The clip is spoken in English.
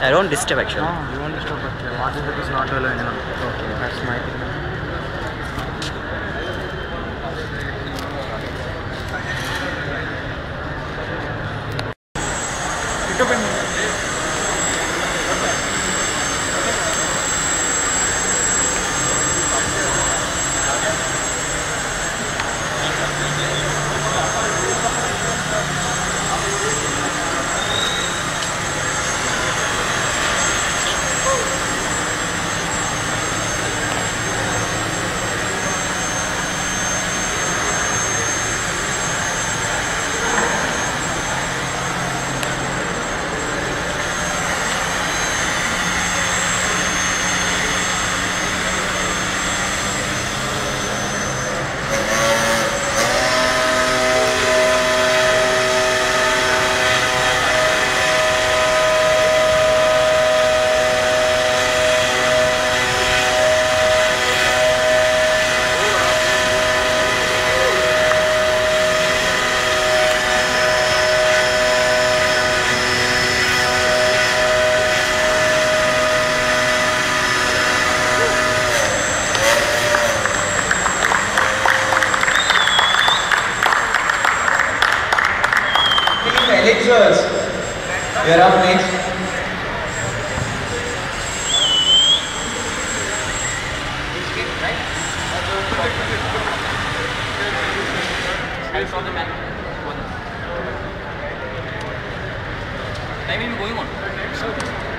I don't disturb actually. No, you won't disturb, but uh, participate is not allowed. No. Okay, that's my thing. Team Elixirs, you're up next. Time is going on.